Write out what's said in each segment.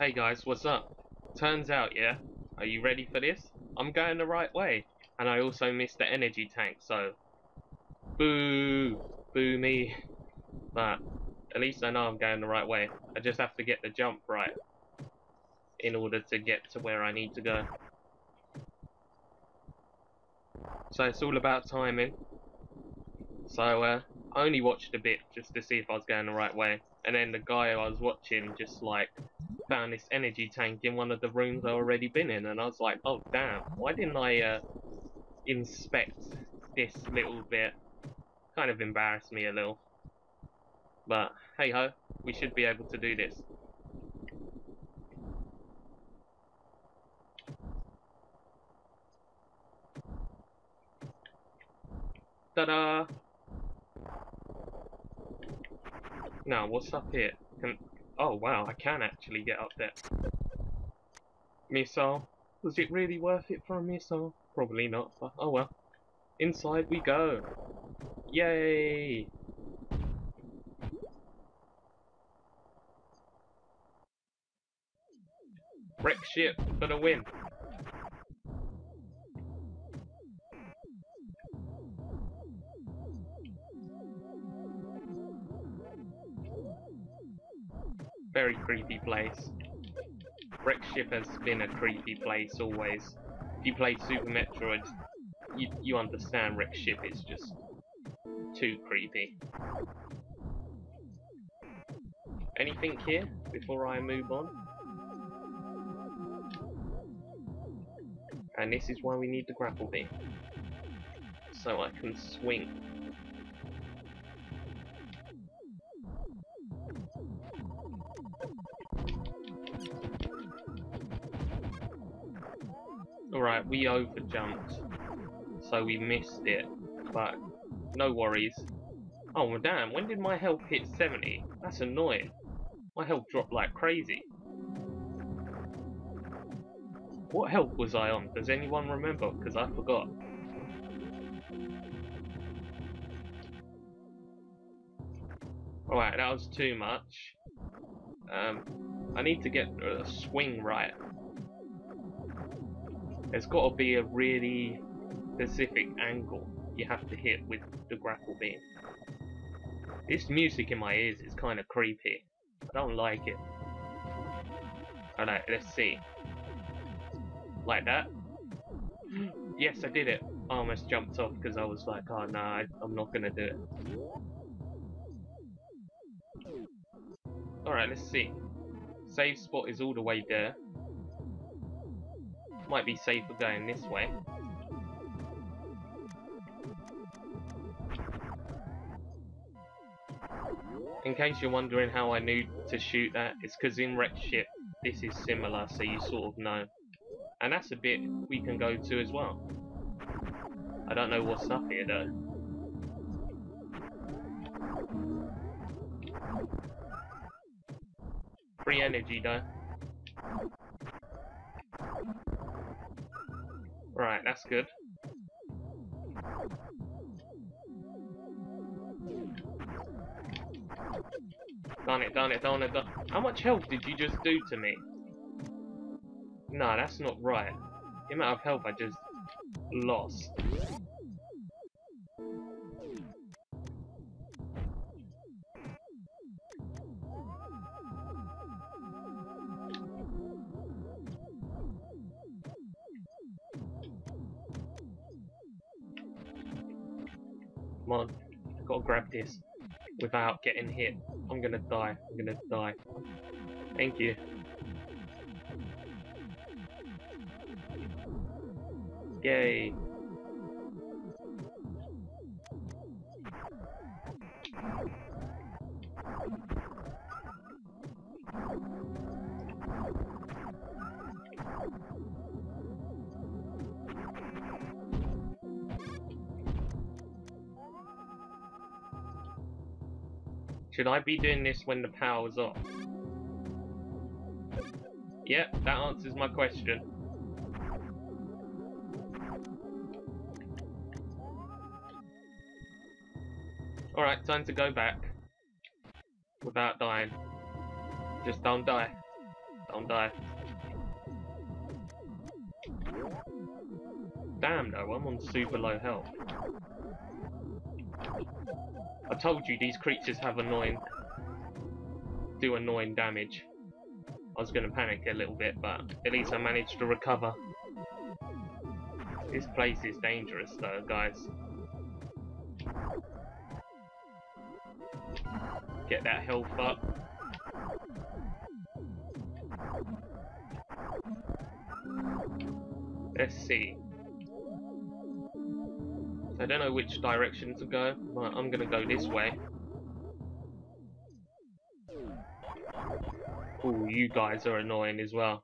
Hey guys, what's up? Turns out, yeah, are you ready for this? I'm going the right way, and I also missed the energy tank, so boo, boo me. But at least I know I'm going the right way. I just have to get the jump right in order to get to where I need to go. So it's all about timing. So uh, I only watched a bit just to see if I was going the right way, and then the guy I was watching just like found this energy tank in one of the rooms I've already been in, and I was like, oh damn, why didn't I uh, inspect this little bit? Kind of embarrassed me a little. But hey ho, we should be able to do this. Ta-da! Now, what's up here? Can Oh wow, I can actually get up there. Missile. Was it really worth it for a missile? Probably not, but oh well. Inside we go. Yay! Wreck ship for the win. Very creepy place. Wreck Ship has been a creepy place always. If you play Super Metroid, you, you understand Wreck Ship is just too creepy. Anything here before I move on? And this is why we need the grapple beam. So I can swing Alright, we overjumped. So we missed it. But no worries. Oh damn, when did my health hit 70? That's annoying. My health dropped like crazy. What health was I on? Does anyone remember? Because I forgot. Alright, that was too much. Um, I need to get a swing right. There's got to be a really specific angle you have to hit with the grapple beam. This music in my ears is kind of creepy. I don't like it. Alright, let's see. Like that? yes, I did it. I almost jumped off because I was like, oh no, I'm not gonna do it. Alright, let's see. Save spot is all the way there. Might be safer going this way. In case you're wondering how I knew to shoot that, it's because in Wreck Ship this is similar, so you sort of know. And that's a bit we can go to as well. I don't know what's up here though. Free energy though. Right, that's good. Darn it, darn it, darn it, darn. How much health did you just do to me? Nah, that's not right. The amount of health I just lost. Come on. I've got to grab this without getting hit. I'm gonna die. I'm gonna die. Thank you. Yay. Should I be doing this when the power's off? Yep, that answers my question. Alright, time to go back. Without dying. Just don't die. Don't die. Damn though, I'm on super low health. I told you these creatures have annoying... do annoying damage. I was gonna panic a little bit, but at least I managed to recover. This place is dangerous though, guys. Get that health up. Let's see. I don't know which direction to go, but I'm gonna go this way. Ooh, you guys are annoying as well.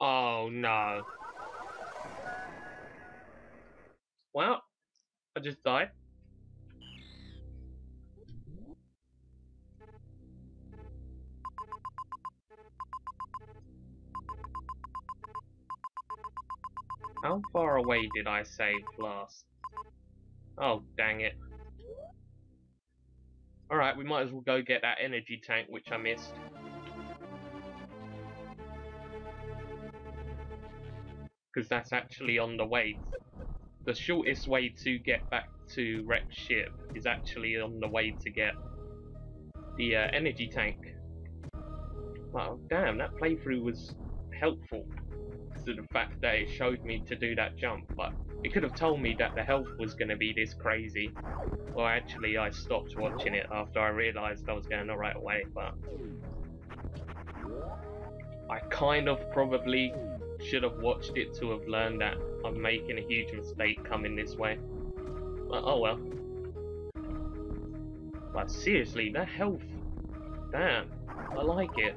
Oh no. Well, I just died. How far away did I save last? Oh, dang it. Alright, we might as well go get that energy tank which I missed. Because that's actually on the way. The shortest way to get back to Wreck Ship is actually on the way to get the uh, energy tank. Wow, damn, that playthrough was helpful to the fact that it showed me to do that jump, but it could have told me that the health was going to be this crazy. Well, actually, I stopped watching it after I realised I was going the right way, but... I kind of probably should have watched it to have learned that I'm making a huge mistake coming this way. But, oh well. But seriously, that health... Damn, I like it.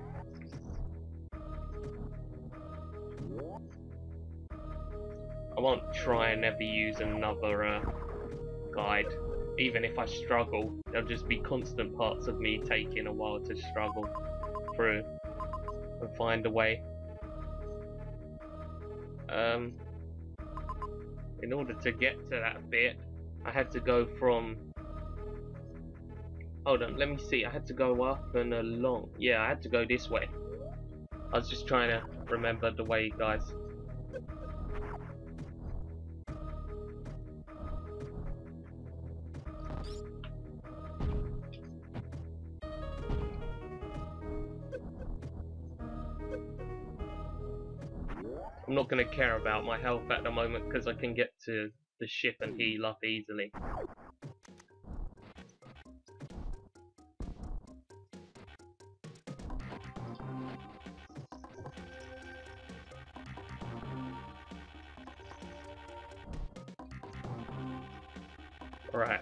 I won't try and ever use another uh, guide. Even if I struggle, there'll just be constant parts of me taking a while to struggle through and find a way. Um, in order to get to that bit, I had to go from... Hold on, let me see. I had to go up and along. Yeah, I had to go this way. I was just trying to remember the way, guys. I'm not going to care about my health at the moment because I can get to the ship and heal up easily. Right.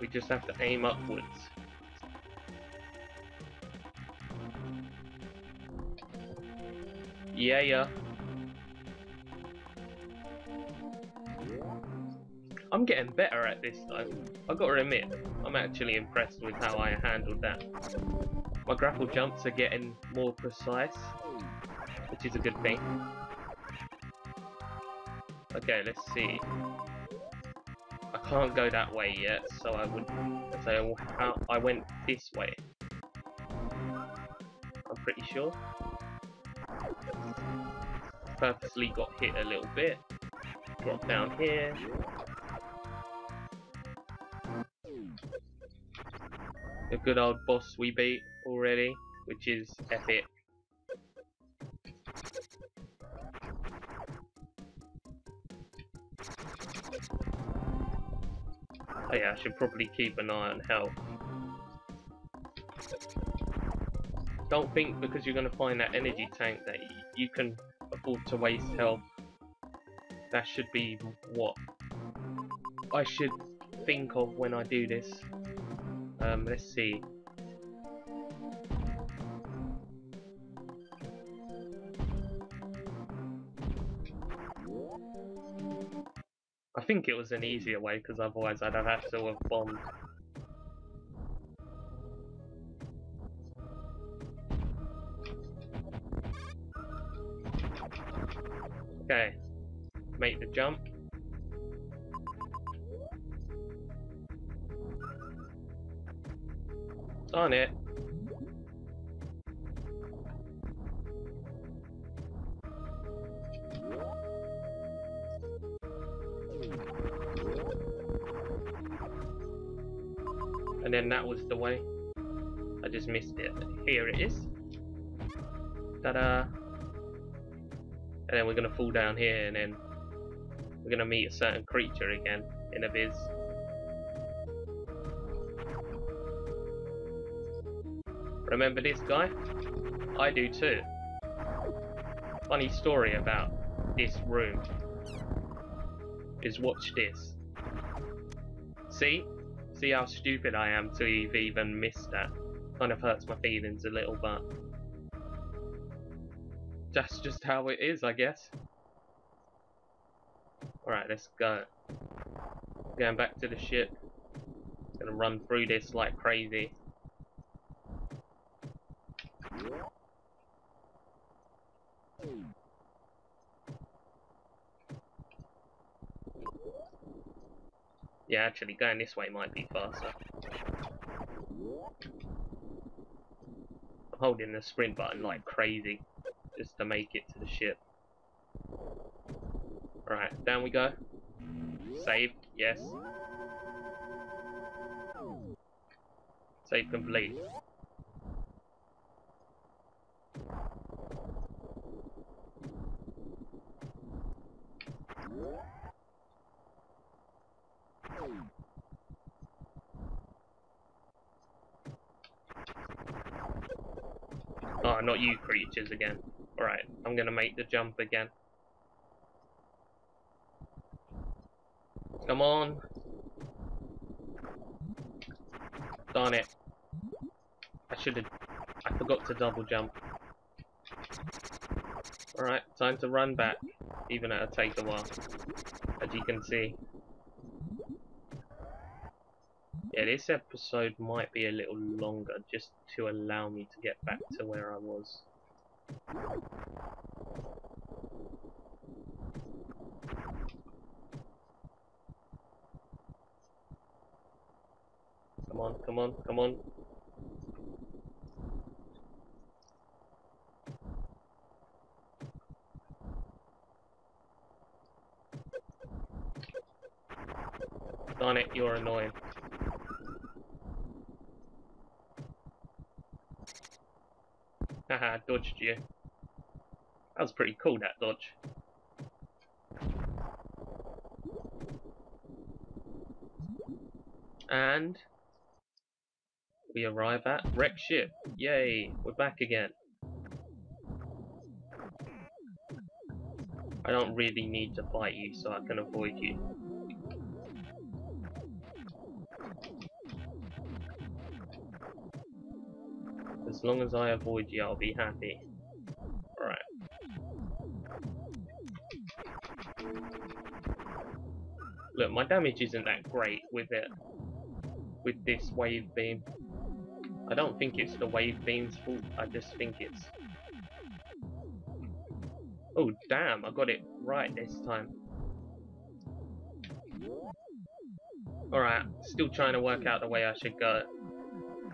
We just have to aim upwards. Yeah, yeah. I'm getting better at this though. I've got to admit, I'm actually impressed with how I handled that. My grapple jumps are getting more precise, which is a good thing. Okay, let's see. I can't go that way yet, so I would say I went this way. I'm pretty sure. Purposely got hit a little bit. Drop down here. The good old boss we beat already, which is epic. Oh yeah, I should probably keep an eye on health. Don't think because you're going to find that energy tank that you can afford to waste health. That should be what I should think of when I do this. Um, let's see. I think it was an easier way because otherwise I'd have to have bombed. Okay, make the jump. On it. And then that was the way. I just missed it. Here it is. Ta-da! And then we're gonna fall down here and then we're gonna meet a certain creature again in a biz. Remember this guy? I do too. Funny story about this room is watch this. See? See how stupid I am to have even missed that. Kind of hurts my feelings a little, but that's just how it is, I guess. Alright, let's go. Going back to the ship. Gonna run through this like crazy. Yeah, actually, going this way might be faster. I'm holding the sprint button like crazy, just to make it to the ship. Right, down we go. Save, yes. Save complete. Oh, not you creatures again. Alright, I'm gonna make the jump again. Come on. Darn it. I should have... I forgot to double jump. Alright, time to run back. Even it'll take a while. As you can see. Yeah, this episode might be a little longer just to allow me to get back to where I was. Come on, come on, come on. Darn it, you're annoying. Dodged you. That was pretty cool, that dodge. And we arrive at wreck ship. Yay, we're back again. I don't really need to fight you, so I can avoid you. As long as I avoid you, I'll be happy. Alright. Look, my damage isn't that great with it. With this wave beam. I don't think it's the wave beam's fault, I just think it's... Oh damn, I got it right this time. Alright, still trying to work out the way I should go.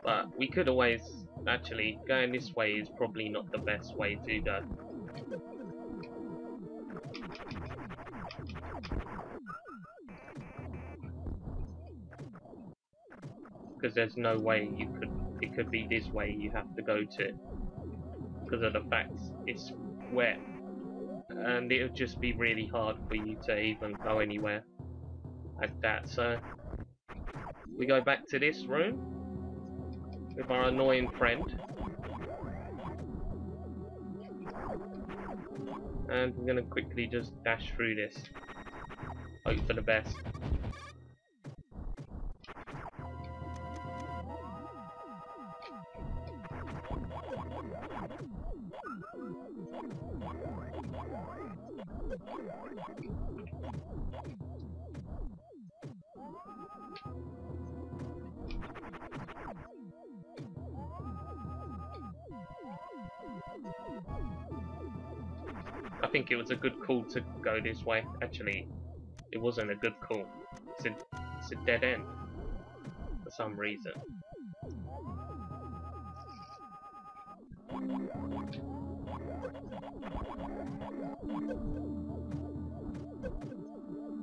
But we could always Actually, going this way is probably not the best way to go. Because there's no way you could, it could be this way you have to go to. Because of the fact it's wet. And it would just be really hard for you to even go anywhere like that. So, we go back to this room with our annoying friend. And we're gonna quickly just dash through this. Hope for the best. I think it was a good call to go this way. Actually, it wasn't a good call. It's a, it's a dead end. For some reason.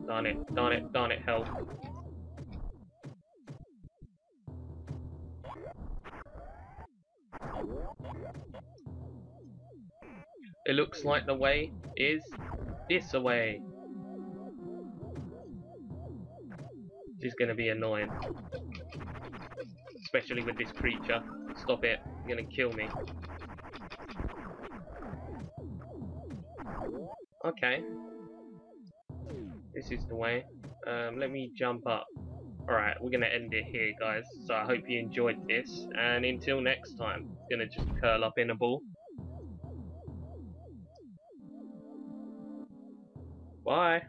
Darn it, darn it, darn it, help. It looks like the way is this way. This is gonna be annoying. Especially with this creature. Stop it, you're gonna kill me. Okay. This is the way. Um, let me jump up. Alright, we're gonna end it here guys. So I hope you enjoyed this and until next time, gonna just curl up in a ball. Bye.